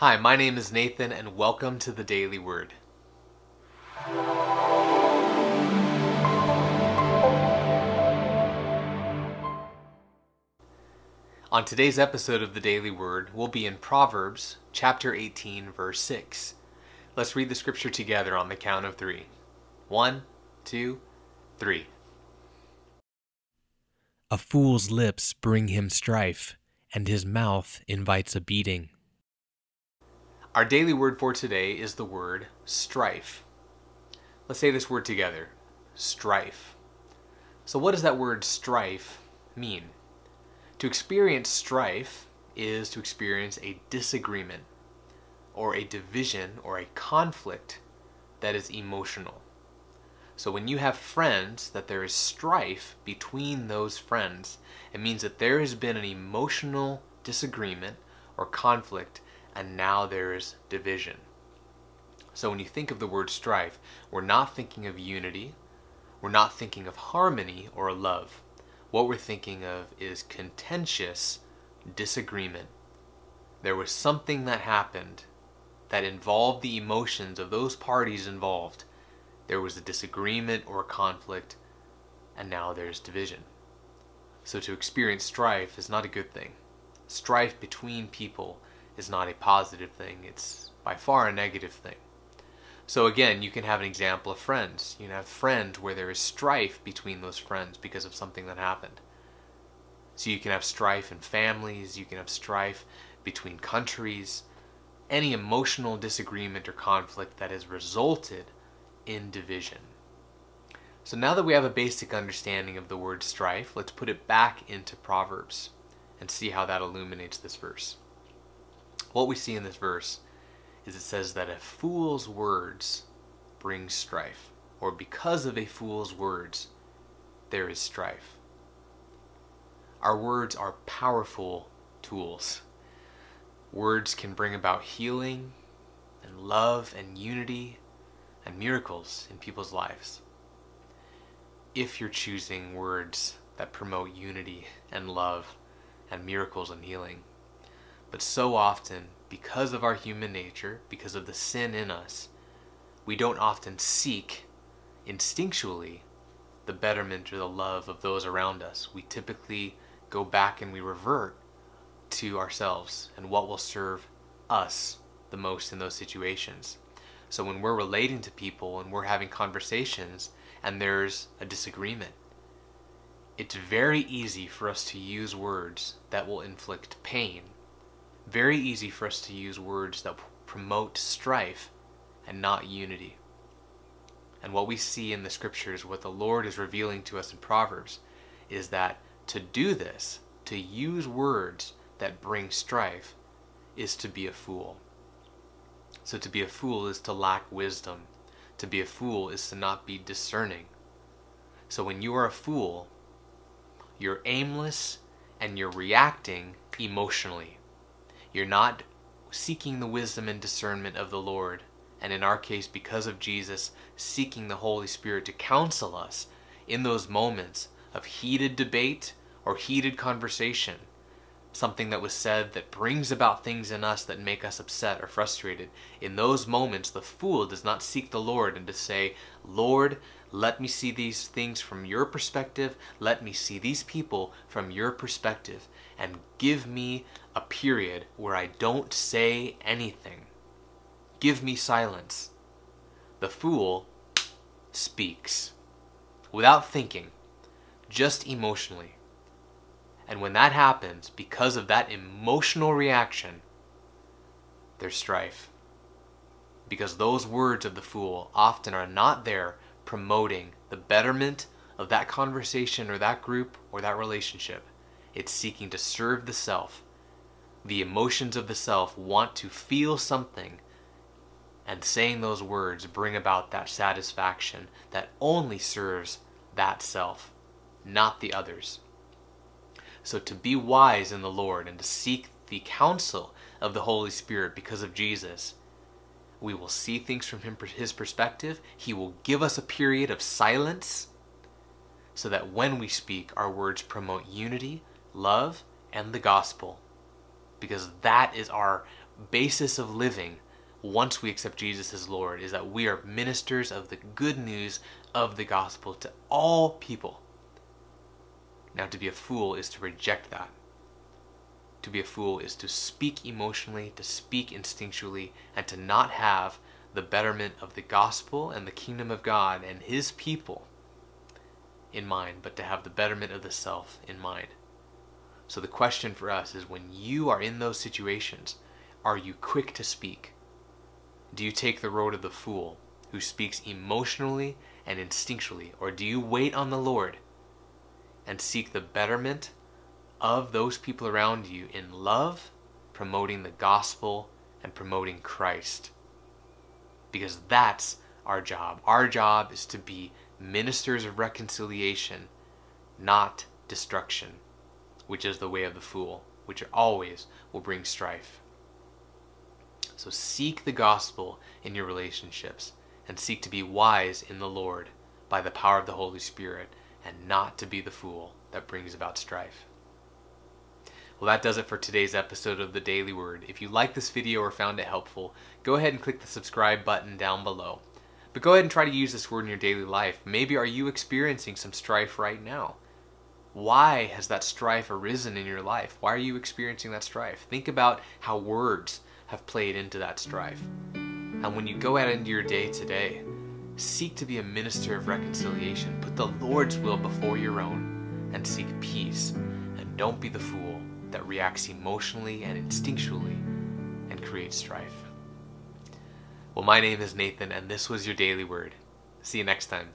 Hi, my name is Nathan, and welcome to the Daily Word. On today's episode of the Daily Word, we'll be in Proverbs chapter 18, verse 6. Let's read the scripture together on the count of three. One, two, three. A fool's lips bring him strife, and his mouth invites a beating. Our daily word for today is the word strife. Let's say this word together strife. So, what does that word strife mean? To experience strife is to experience a disagreement, or a division, or a conflict that is emotional. So, when you have friends, that there is strife between those friends, it means that there has been an emotional disagreement or conflict and now there is division. So when you think of the word strife, we're not thinking of unity, we're not thinking of harmony or love. What we're thinking of is contentious disagreement. There was something that happened that involved the emotions of those parties involved. There was a disagreement or conflict, and now there's division. So to experience strife is not a good thing. Strife between people is not a positive thing, it's by far a negative thing. So again, you can have an example of friends. You can have friends where there is strife between those friends because of something that happened. So you can have strife in families, you can have strife between countries, any emotional disagreement or conflict that has resulted in division. So now that we have a basic understanding of the word strife, let's put it back into Proverbs and see how that illuminates this verse what we see in this verse is it says that a fool's words bring strife, or because of a fool's words, there is strife. Our words are powerful tools. Words can bring about healing and love and unity and miracles in people's lives. If you're choosing words that promote unity and love and miracles and healing, but so often, because of our human nature, because of the sin in us, we don't often seek instinctually the betterment or the love of those around us. We typically go back and we revert to ourselves and what will serve us the most in those situations. So when we're relating to people and we're having conversations and there's a disagreement, it's very easy for us to use words that will inflict pain very easy for us to use words that promote strife and not unity. And what we see in the scriptures, what the Lord is revealing to us in Proverbs, is that to do this, to use words that bring strife, is to be a fool. So to be a fool is to lack wisdom. To be a fool is to not be discerning. So when you are a fool, you're aimless and you're reacting emotionally. You're not seeking the wisdom and discernment of the Lord, and in our case, because of Jesus, seeking the Holy Spirit to counsel us in those moments of heated debate or heated conversation. Something that was said that brings about things in us that make us upset or frustrated. In those moments, the fool does not seek the Lord and to say, Lord, let me see these things from your perspective. Let me see these people from your perspective. And give me a period where I don't say anything. Give me silence. The fool speaks without thinking, just emotionally. And when that happens, because of that emotional reaction, there's strife. Because those words of the fool often are not there promoting the betterment of that conversation or that group or that relationship. It's seeking to serve the self. The emotions of the self want to feel something, and saying those words bring about that satisfaction that only serves that self, not the others. So to be wise in the Lord and to seek the counsel of the Holy Spirit because of Jesus we will see things from him, his perspective. He will give us a period of silence so that when we speak, our words promote unity, love, and the gospel. Because that is our basis of living once we accept Jesus as Lord is that we are ministers of the good news of the gospel to all people. Now, to be a fool is to reject that. To be a fool is to speak emotionally, to speak instinctually, and to not have the betterment of the gospel and the kingdom of God and his people in mind, but to have the betterment of the self in mind. So the question for us is when you are in those situations, are you quick to speak? Do you take the road of the fool who speaks emotionally and instinctually, or do you wait on the Lord and seek the betterment of those people around you in love, promoting the gospel and promoting Christ? Because that's our job. Our job is to be ministers of reconciliation, not destruction, which is the way of the fool, which always will bring strife. So seek the gospel in your relationships and seek to be wise in the Lord by the power of the Holy Spirit and not to be the fool that brings about strife. Well, that does it for today's episode of the Daily Word. If you like this video or found it helpful, go ahead and click the subscribe button down below. But go ahead and try to use this word in your daily life. Maybe are you experiencing some strife right now? Why has that strife arisen in your life? Why are you experiencing that strife? Think about how words have played into that strife. And when you go out into your day today, seek to be a minister of reconciliation. Put the Lord's will before your own and seek peace. And don't be the fool that reacts emotionally and instinctually and creates strife. Well, my name is Nathan, and this was your Daily Word. See you next time.